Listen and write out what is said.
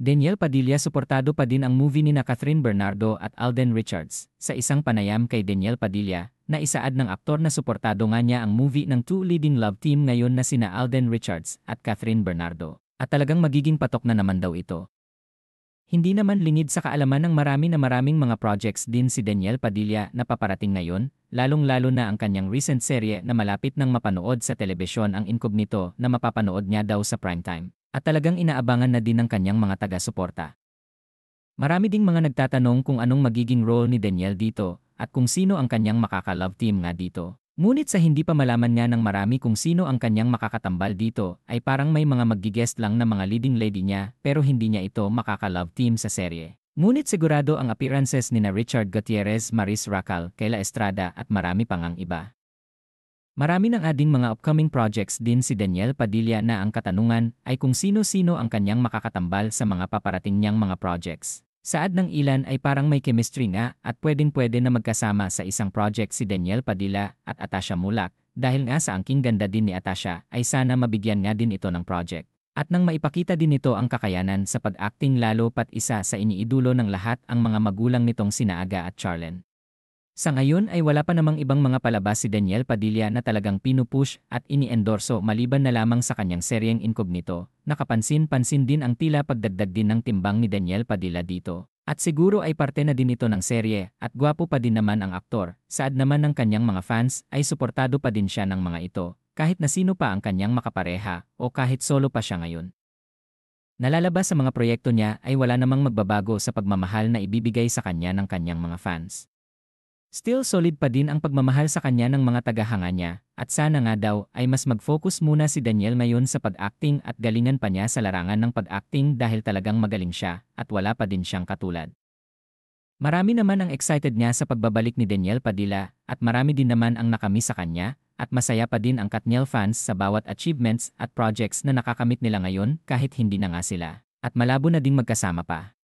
Daniel Padilla suportado pa din ang movie ni na Catherine Bernardo at Alden Richards sa isang panayam kay Daniel Padilla na isaad ng aktor na suportado nga niya ang movie ng two leading love team ngayon na sina Alden Richards at Catherine Bernardo. At talagang magiging patok na naman daw ito. Hindi naman lingid sa kaalaman ng marami na maraming mga projects din si Daniel Padilla na paparating ngayon, lalong-lalo na ang kanyang recent serye na malapit nang mapanood sa telebisyon ang incognito na mapapanood niya daw sa primetime. At talagang inaabangan na din ng kanyang mga taga-suporta. Marami ding mga nagtatanong kung anong magiging role ni Daniel dito at kung sino ang kanyang makaka-love team nga dito. Ngunit sa hindi pa malaman nga ng marami kung sino ang kanyang makakatambal dito, ay parang may mga magigest lang na mga leading lady niya pero hindi niya ito makaka-love team sa serye. Ngunit sigurado ang appearances ni na Richard Gutierrez, Maris Racal, Kayla Estrada at marami pang ang iba. Marami ng ading mga upcoming projects din si Daniel Padilla na ang katanungan ay kung sino-sino ang kanyang makakatambal sa mga paparating niyang mga projects. Saad ng ilan ay parang may chemistry nga at pwedeng-pwede na magkasama sa isang project si Daniel Padilla at Atasha Mulak dahil nga sa angking ganda din ni Atasha ay sana mabigyan nga din ito ng project. At nang maipakita din nito ang kakayanan sa pag-acting lalo pat isa sa iniidulo ng lahat ang mga magulang nitong sinaaga at Charlen. Sa ngayon ay wala pa namang ibang mga palabas si Daniel Padilla na talagang pinupush at ini-endorso maliban na lamang sa kanyang seryeng incognito. Nakapansin-pansin din ang tila pagdagdag din ng timbang ni Daniel Padilla dito. At siguro ay parte na din ito ng serye at gwapo pa din naman ang aktor. Saad naman ng kanyang mga fans ay suportado pa din siya ng mga ito kahit na sino pa ang kanyang makapareha o kahit solo pa siya ngayon. Nalalabas sa mga proyekto niya ay wala namang magbabago sa pagmamahal na ibibigay sa kanya ng kanyang mga fans. Still solid pa din ang pagmamahal sa kanya ng mga tagahanga niya, at sana nga daw ay mas mag-focus muna si Daniel ngayon sa pag-acting at galingan pa niya sa larangan ng pag-acting dahil talagang magaling siya at wala pa din siyang katulad. Marami naman ang excited niya sa pagbabalik ni Daniel Padilla at marami din naman ang nakamiss sa kanya at masaya pa din ang Katniel fans sa bawat achievements at projects na nakakamit nila ngayon kahit hindi na nga sila. At malabo na ding magkasama pa.